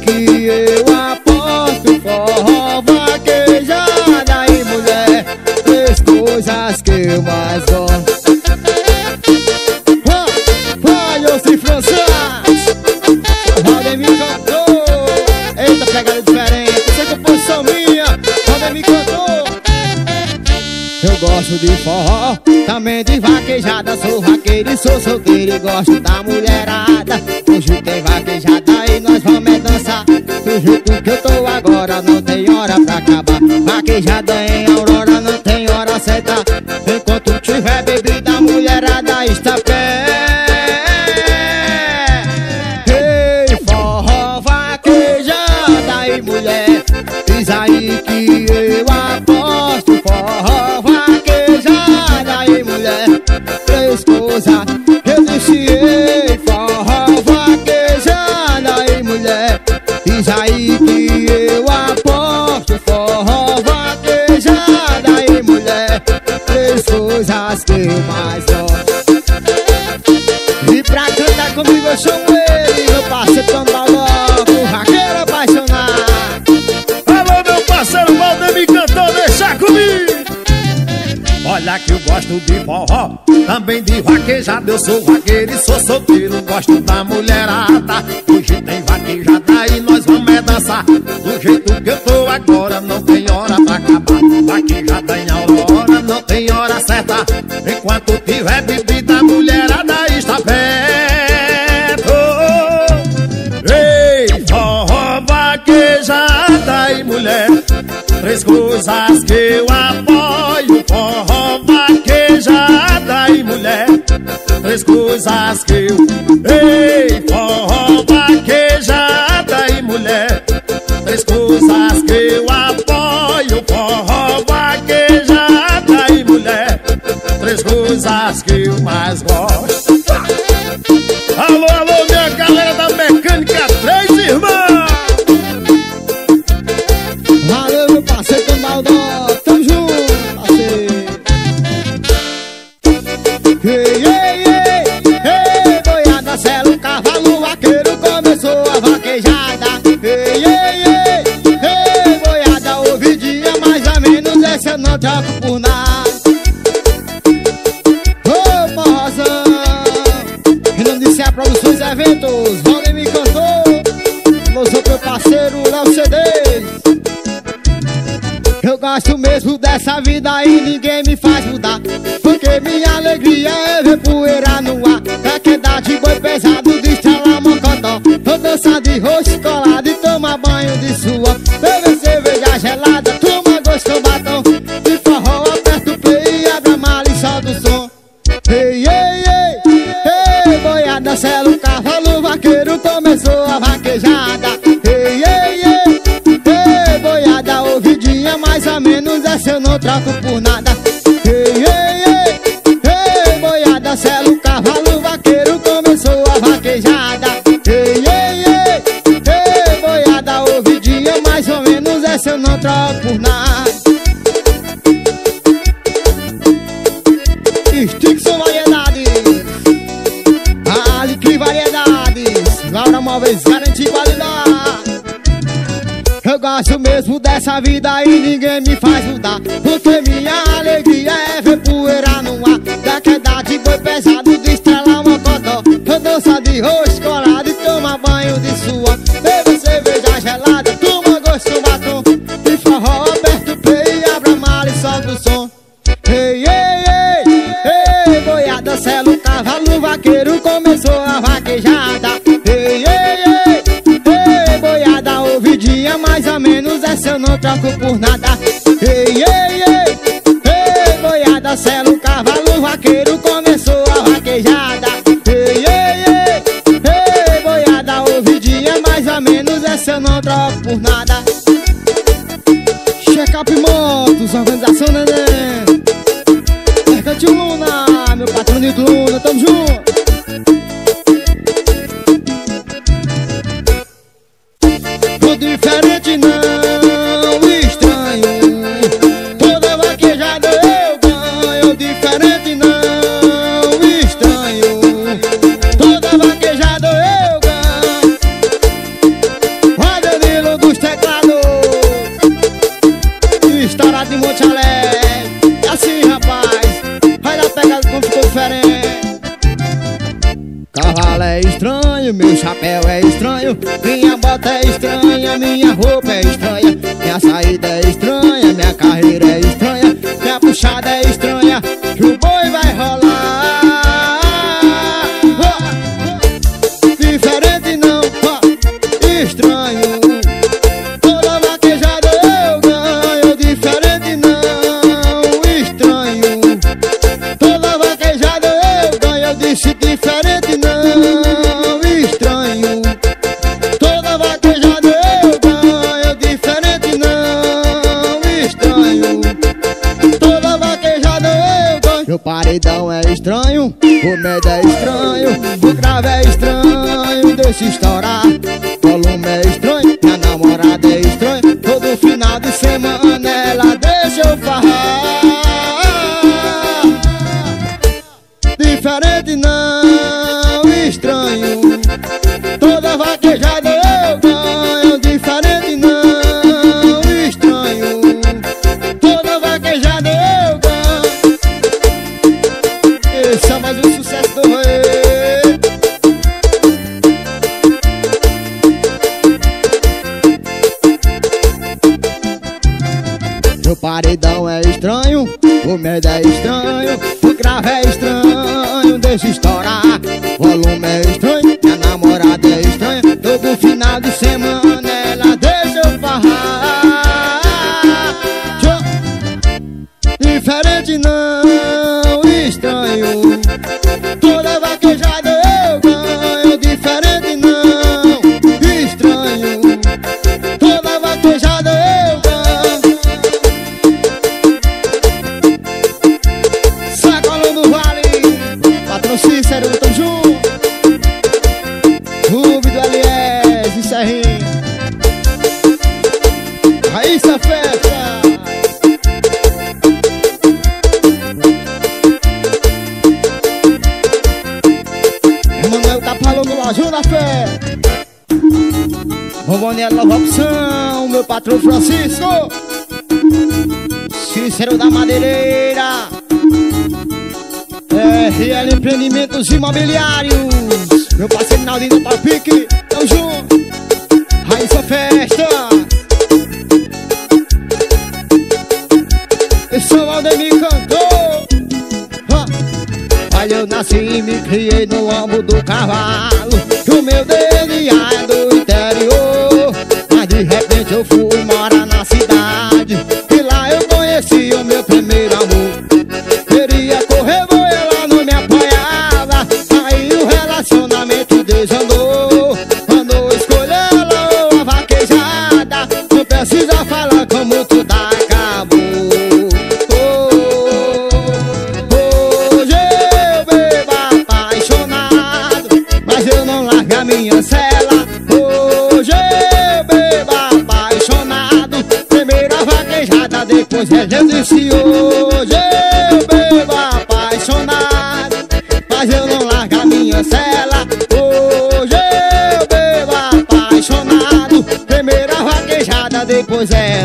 que eu aposto Forró, vaquejada e mulher. Três coisas que eu mais gosto. Vai, ô Cifre Francês. Valdemir cantou Eita, pegada diferente. Isso é composição minha. Valdemir cantou Eu gosto de forró Também de vaquejada. Sou vaqueiro e sou solteiro E gosto da mulher. do que eu tô agora não tem hora pra acabar. Maquejada em eu sou ele, meu parceiro Tambalão, raqueiro apaixonado. Alô, meu parceiro Valdemir cantor, deixa comigo. Olha que eu gosto de forró, também de vaquejada. Eu sou vaqueiro e sou solteiro, gosto da mulherada. Hoje tem vaquejada e nós vamos é dançar do jeito que eu tô agora. gostosas que eu apoio Forró, vaquejada e mulher. Três coisas vida aí. faço mesmo dessa vida e ninguém me faz mudar. Porque minha essa história. Ajuda a fé. Romanela é Nova Opção Meu patrão Francisco. Cícero da Madeireira. RL Empreendimentos Imobiliários. Meu parceiro Naldinho Palpique Tamo junto. Raíssa é Festa. nasci e me criei no lombo do cavalo. depois é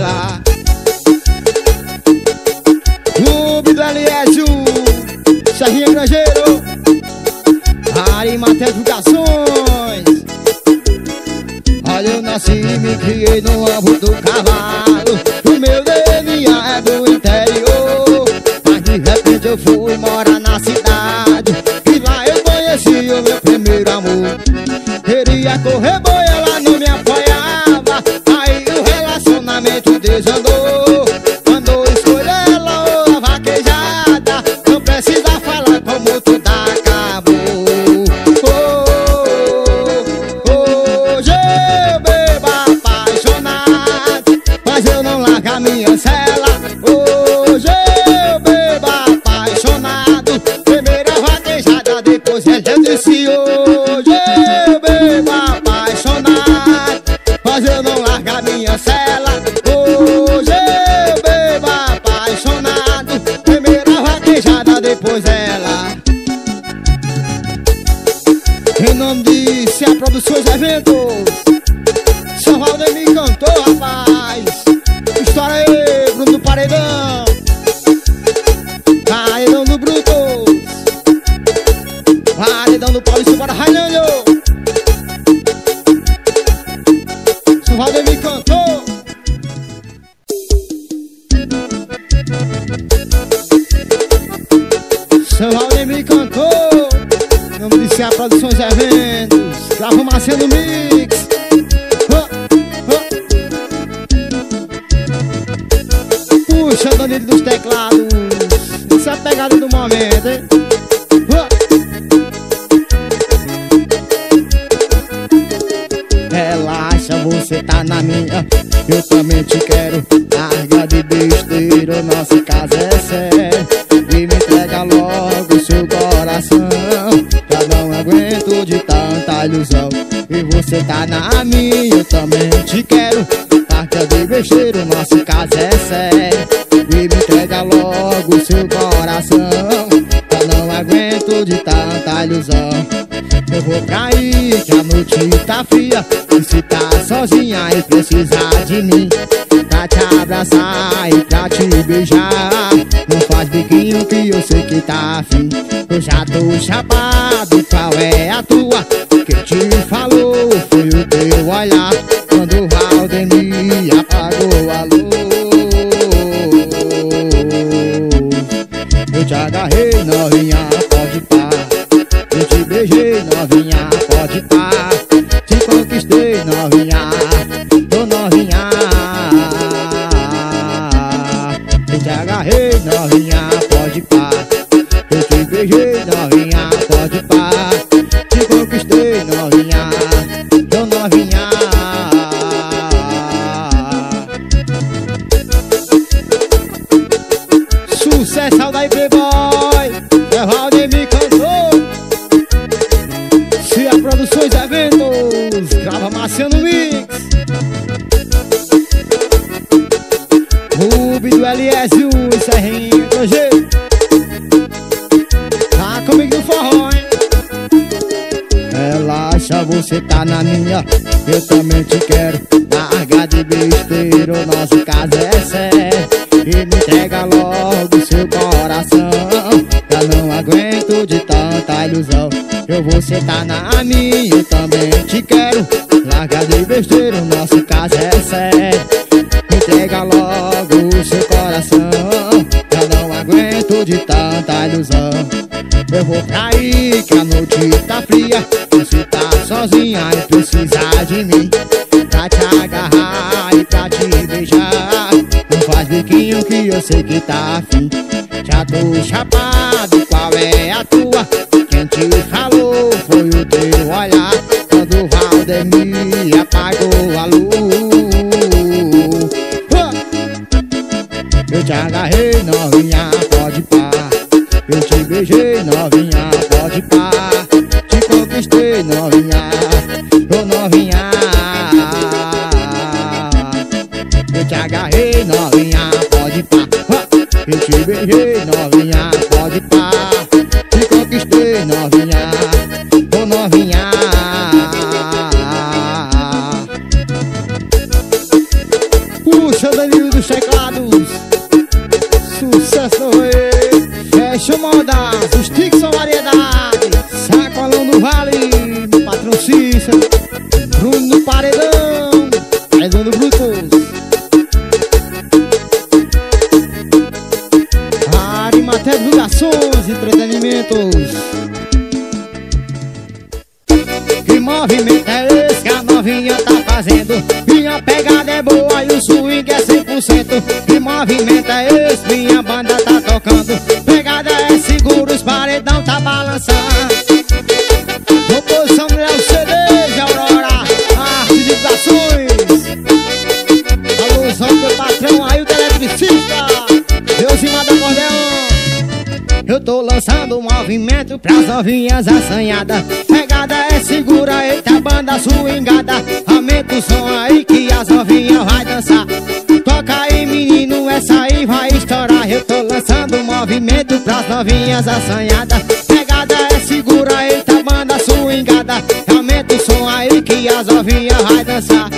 dos seus fria E se tá sozinha e precisar de mim. Pra te abraçar e pra te beijar. Não faz biquinho que eu sei que tá afim. Eu já tô chapado, qual é a tua? Quem te falou foi o teu olhar. Quando o Valdemir apagou a luz. Eu te agarrei, Eu também te quero. Larga de besteira, o nosso caso é sério. E me entrega logo seu coração. Já não aguento de tanta ilusão. Eu vou sentar na minha, eu também te quero. Larga de besteira, o nosso caso é sério. Me entrega logo seu coração. Já não aguento de tanta ilusão Eu vou cair, que a noite tá fria. Você tá sozinha e precisa de mim. Pra te agarrar e pra te beijar. Não faz biquinho que eu sei que tá afim. Já tô chapado, qual é a tua? Quem te falou foi o teu olhar. Quando Valdemir apagou a luz. Eu te agarrei, novinha, beijei, novinha, pode pá. Te conquistei, novinha, ô novinha. Eu te agarrei, novinha, pode pá. Eu te beijei, novinha, pode pá. Te conquistei, novinha, ô novinha. Puxa, Danilo dos teclados Patrão novinhas assanhadas Pegada é segura, eita banda swingada. Aumenta o som aí que as novinhas vai dançar. Toca aí menino, essa aí vai estourar. Eu tô lançando um movimento pras novinhas assanhadas. Pegada é segura, eita banda swingada. Aumenta o som aí que as novinhas vai dançar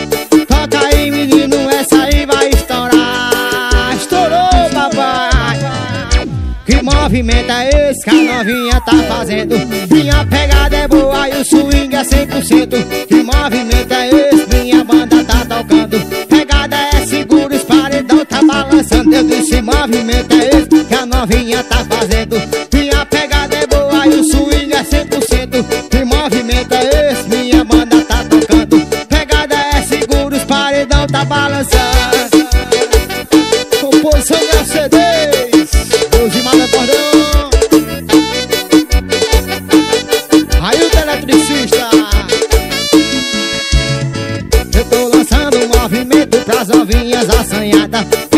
movimento é esse que a novinha tá fazendo? Minha pegada é boa e o swing é 100% Que movimento é esse? Minha banda tá tocando Pegada é segura, os paredão tá balançando Eu disse movimento é esse que a novinha tá fazendo Minha pegada boa e o swing é 100% novinhas assanhadas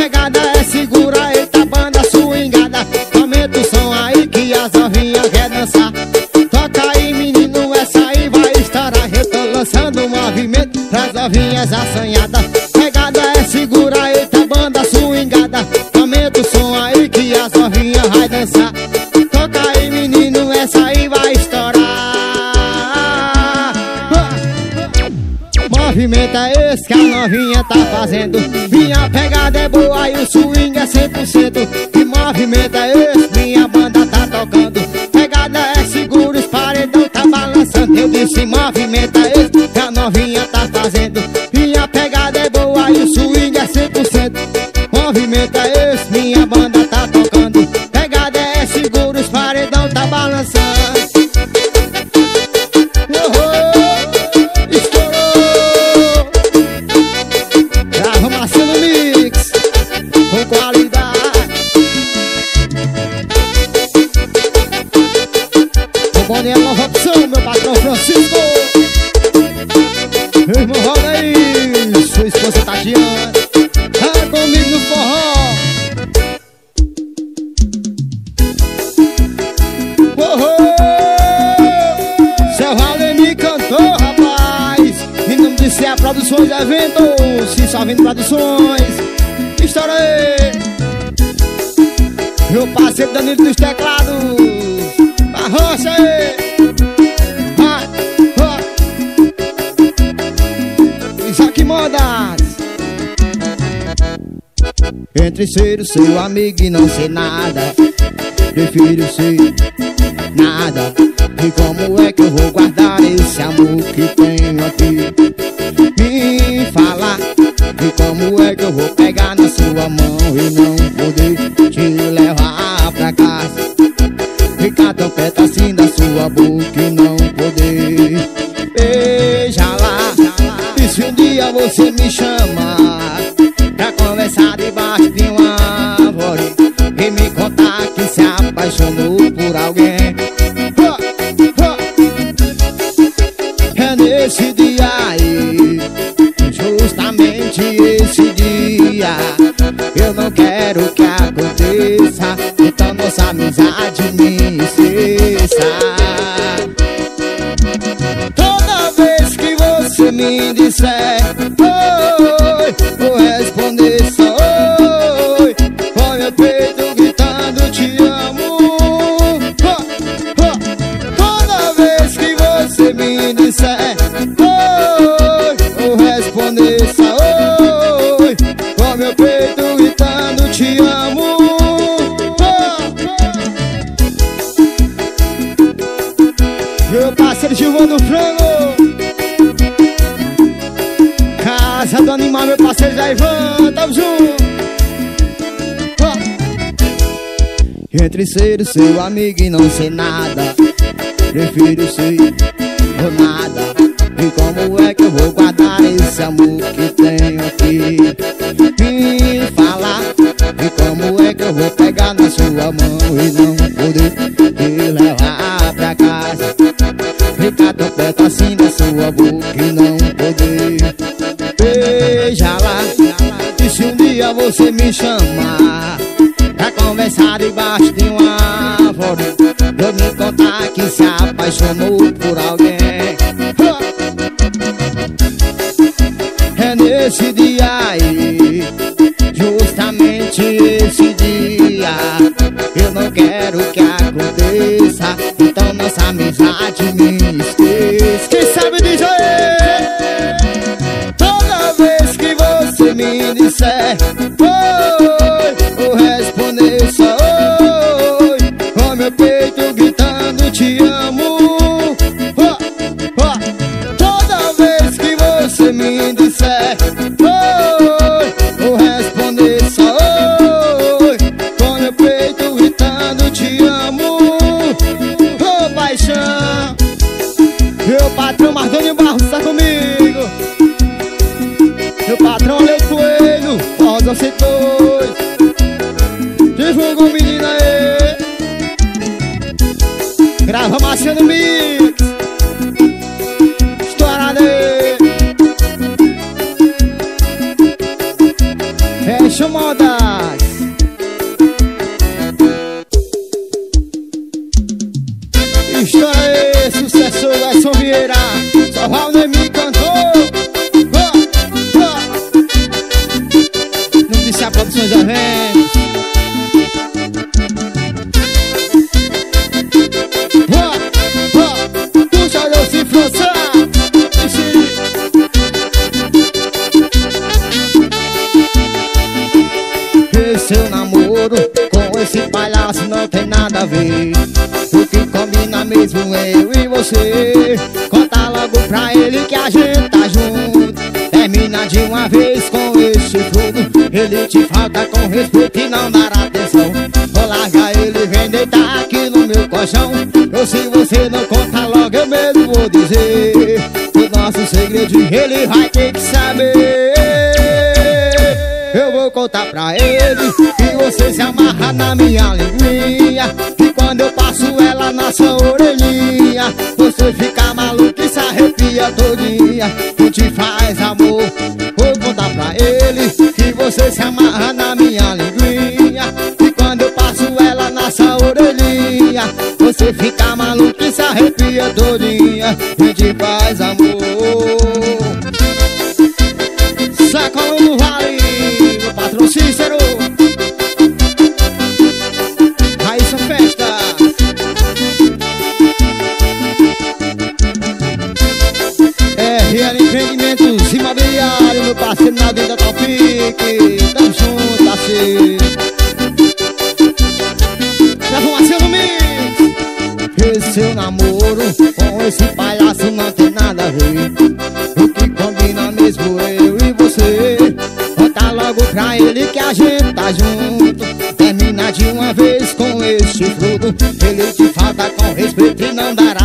novinha tá fazendo. Minha pegada é boa e o swing é 100% Que movimento é esse? Minha banda tá tocando. Pegada é seguro, os paredão tá balançando. Eu disse movimento é esse? Que a novinha tá Entre ser o seu amigo e não ser nada. Prefiro ser nada. E como é que eu vou guardar esse amor que tenho aqui? Me fala E como é que eu vou pegar na sua mão E não poder te levar pra casa? Ficar tão perto assim da sua boca e não poder. Beija lá E se um dia você me chamar amizade me esqueça Toda vez que você me disser Entre ser seu amigo e não ser nada. Prefiro ser nada E como é que eu vou guardar esse amor que tenho aqui? Me fala E como é que eu vou pegar na sua mão E não poder te levar pra casa. Ficar tão perto assim da sua boca e não poder. Beija lá E se um dia você me chamar Conversar debaixo de uma árvore Eu me contar que se apaixonou por alguém. É nesse dia aí Justamente esse dia Eu não quero que aconteça Então nossa amizade me esqueça. Quem sabe dizer Toda vez que você me disser Oi, seu namoro Com esse palhaço não tem nada a ver. O que combina mesmo eu e você? Conta logo pra ele que a gente tá junto. Termina de uma vez com esse tudo. Ele te falta com respeito e não dará atenção. Vou largar ele, vem deitar aqui no meu colchão. Ou se você não conta logo eu mesmo vou dizer. O nosso segredo ele vai ter que saber pra ele Que você se amarra na minha linguinha Que quando eu passo ela na sua orelhinha Você fica maluco e se arrepia todinha Que te faz amor Vou contar pra ele Que você se amarra na minha linguinha Que quando eu passo ela na sua orelhinha Você fica maluco e se arrepia todinha Que te faz amor junto, parceiro Leva uma no mix Esse seu namoro Com esse palhaço não tem nada a ver. O que combina mesmo eu e você? Logo pra ele que a gente tá junto. Termina de uma vez com este fruto. Ele te falta com respeito e não dará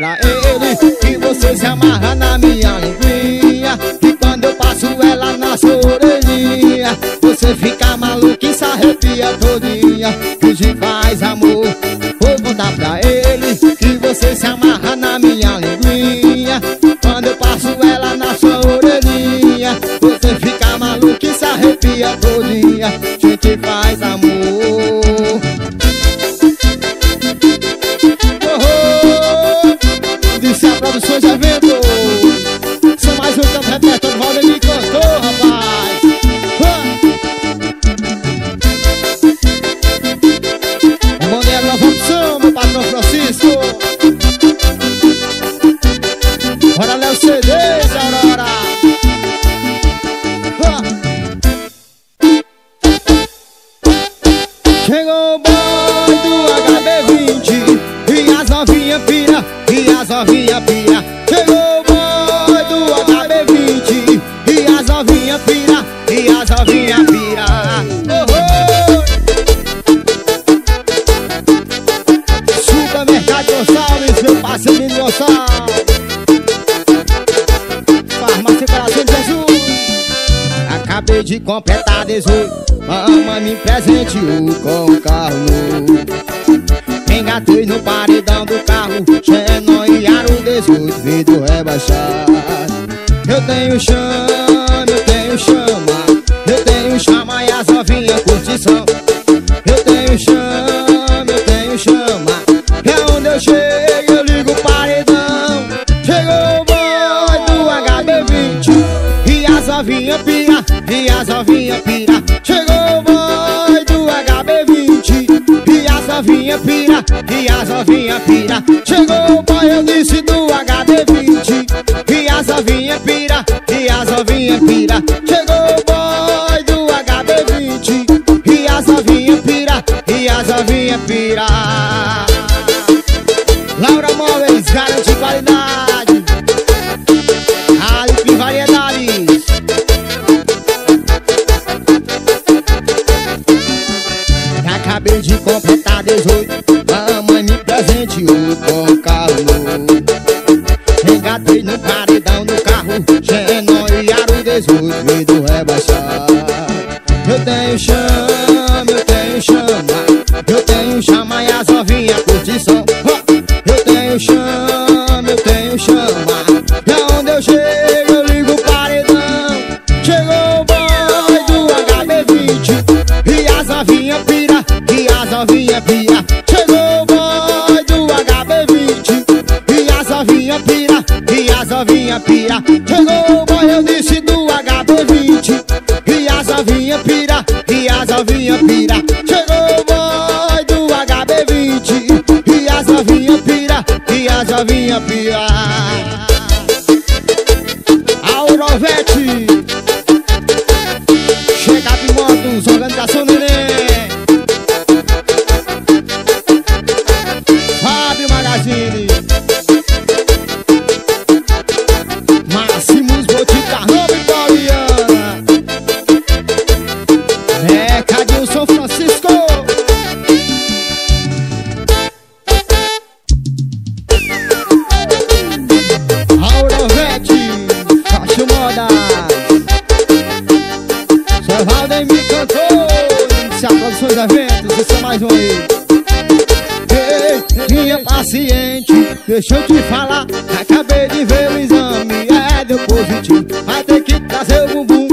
pra ele Que você se amarra na minha linguinha Que quando eu passo ela na sua orelhinha Você fica maluco e se arrepia todinha. Gente faz amor Vou contar pra ele Que você se amarra na minha linguinha Quando eu passo ela na sua orelhinha Você fica maluco e se arrepia todinha. Gente faz novinha pira, e as novinha pira Chegou o boy, eu disse do HB20 E as novinha pira, e as novinha pira Chegou o boy do HB20 E as novinha pira, e as novinha pira e as novinha deixa eu te falar Acabei de ver o exame, é deu positivo. Vai ter que trazer o bumbum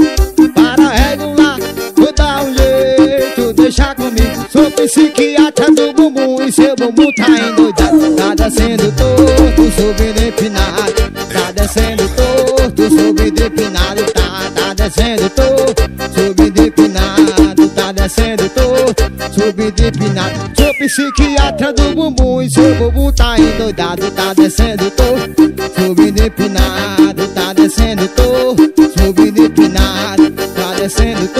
para regular Vou dar um jeito, deixa comigo. Sou psiquiatra do bumbum e seu bumbum tá endoidado. Tá descendo torto, subindo empinado. Tá descendo torto, subindo empinado. Tá, tá descendo torto, subindo empinado. Tá descendo torto, subindo empinado. Sou psiquiatra do e seu bumbum tá endoidado Tá descendo torto, subindo empinado Tá descendo torto, subindo empinado Tá descendo torto,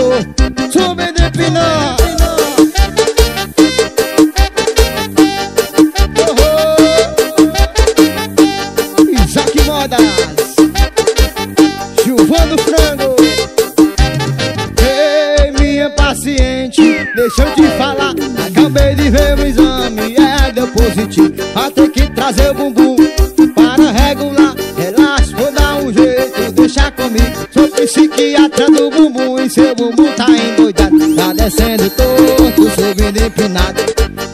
trazer o bumbum para regular. Relaxa, vou dar um jeito, deixa comigo. Sou psiquiatra do bumbum e seu bumbum tá endoidado Tá descendo torto, subindo empinado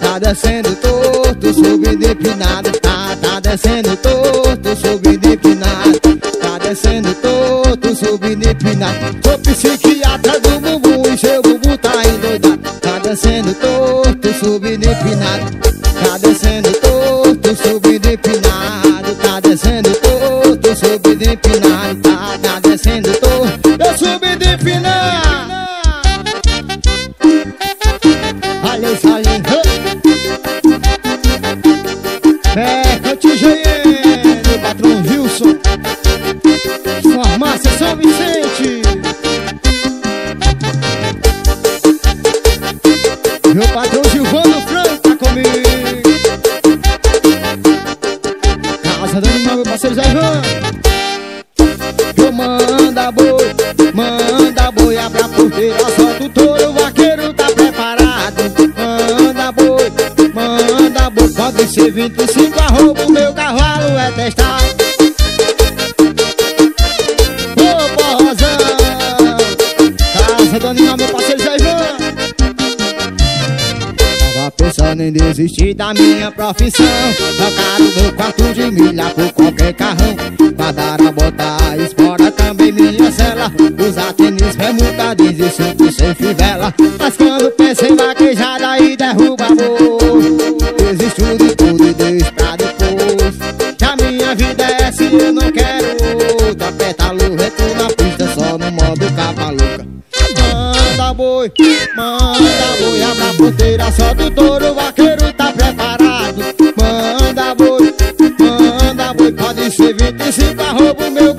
Tá descendo torto, subindo empinado Tá, tá descendo torto, subindo empinado Tá descendo torto, subindo empinado Sou psiquiatra do bumbum e seu bumbum tá endoidado Tá descendo torto, subindo empinado é, Cantigene, desistir da minha profissão. Trocar o meu quarto de milha por qualquer carrão. Pra dar a botar espora também minha cela. Usar tênis, remuta, desistir sem fivela. Mas quando pensa em ser 25 arroba, o meu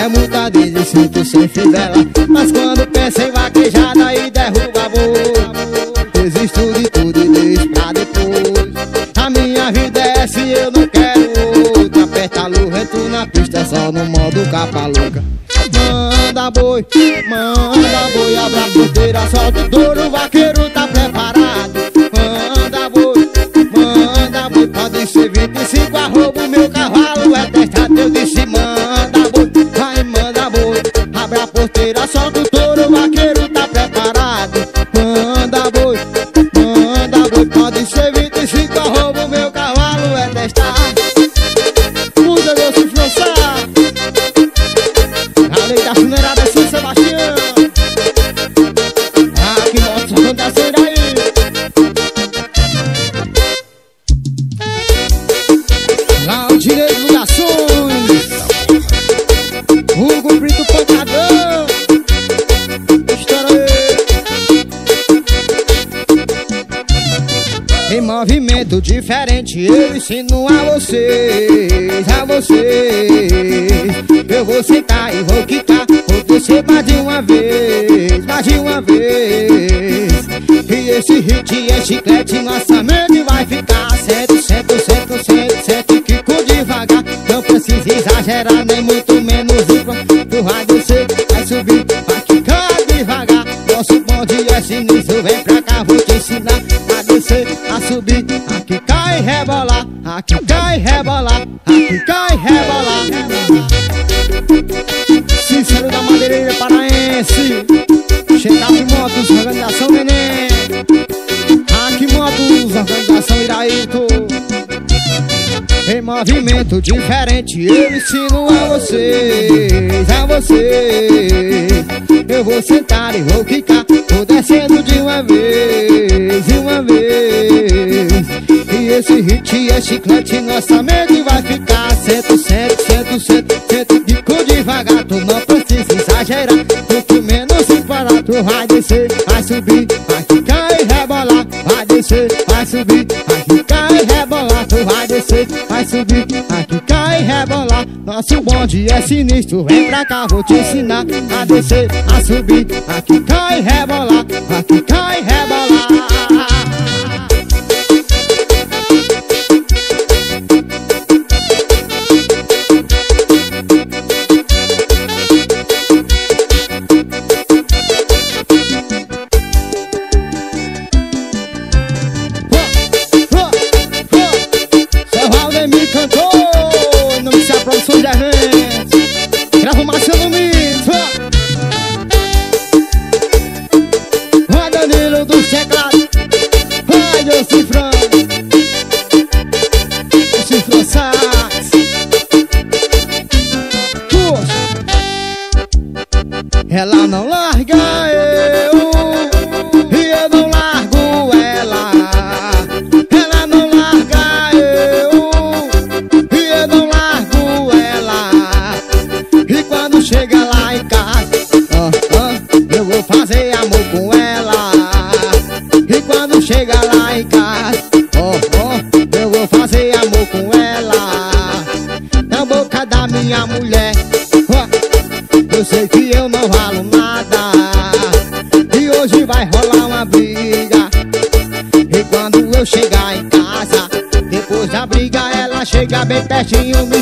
tênis, bermuda, desistir sem fivela Mas quando pensa em vaquejada e derruba amor Desisto de tudo e deixo pra depois. A minha vida é essa e eu não quero outra. Aperta a luz, entro na pista só no modo capa louca. Manda boi, manda boi, abra a porteira, solta o noite eu ensino a vocês, a vocês. Eu vou sentar e vou quitar, vou descer mais de uma vez, mais de uma vez. E esse hit é chiclete, nossa mente vai ficar. Certo, certo, certo, certo, sento, quico devagar. Não precisa exagerar Neném Aqui Modus, são Iraíto Em movimento diferente eu ensino a vocês, a vocês. Eu vou sentar e vou quicar, vou descendo de uma vez, de uma vez. E esse hit é chiclete, nossa mente vai ficar Sento, sento, sento, sento, sento, ficou devagar Tu não precisa exagerar, muito menos se parar, tu vai descer, vai subir descer, vai subir, aqui cai e rebolar. Tu vai descer, vai subir, aqui cai e rebolar. Nosso bonde é sinistro, vem pra cá, vou te ensinar a descer, a subir, aqui cai e rebolar. Aqui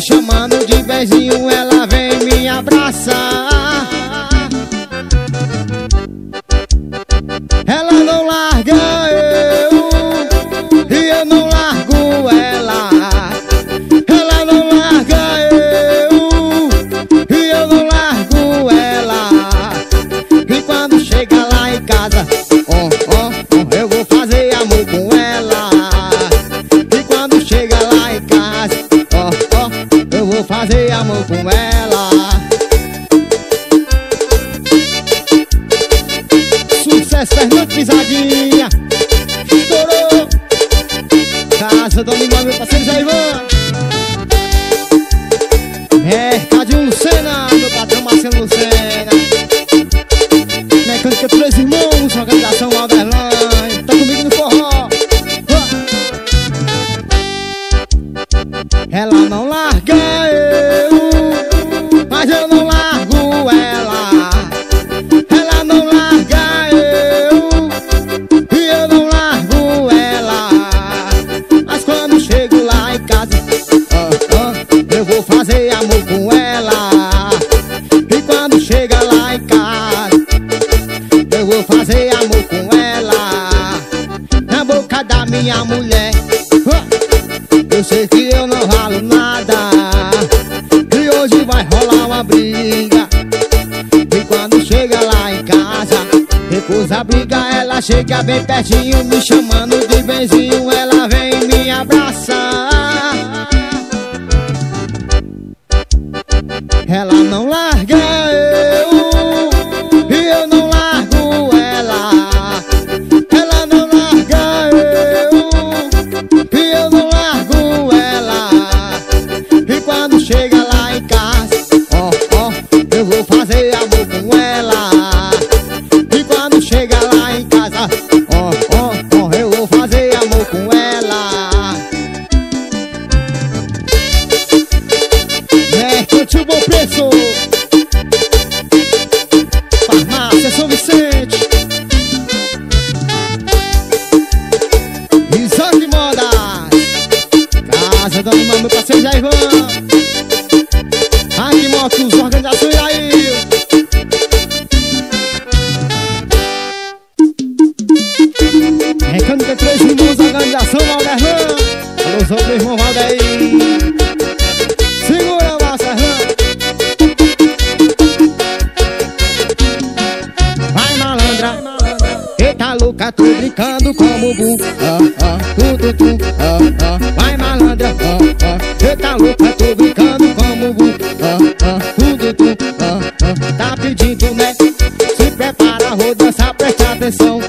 chamar bem pertinho, me chamando de benzinho. tu, tu, tu, ah, ah. Vai malandra, ah, ah. Cê tá louca, tô brincando como o ah, ah. Tu, tu, tu, ah, ah. Tá pedindo, né? Se prepara, vou dançar, presta atenção.